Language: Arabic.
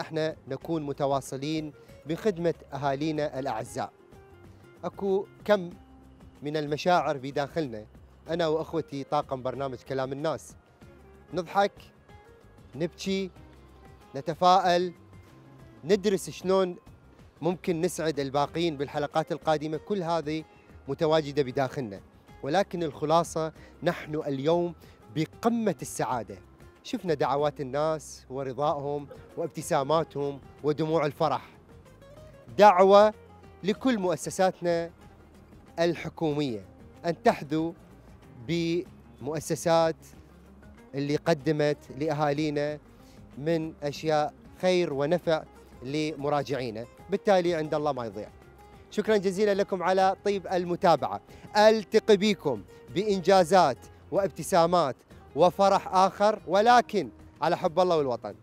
إحنا نكون متواصلين بخدمة أهالينا الأعزاء. أكو كم من المشاعر بداخلنا أنا وأخوتي طاقم برنامج كلام الناس. نضحك نبكي نتفائل ندرس شلون ممكن نسعد الباقين بالحلقات القادمة. كل هذه متواجدة بداخلنا. ولكن الخلاصة نحن اليوم بقمة السعادة. شفنا دعوات الناس ورضائهم وابتساماتهم ودموع الفرح. دعوة لكل مؤسساتنا الحكومية أن تحذو بمؤسسات اللي قدمت لأهالينا من أشياء خير ونفع لمراجعينا. بالتالي عند الله ما يضيع. شكرا جزيلا لكم على طيب المتابعة. ألتقي بكم بإنجازات وابتسامات وفرح آخر ولكن على حب الله والوطن.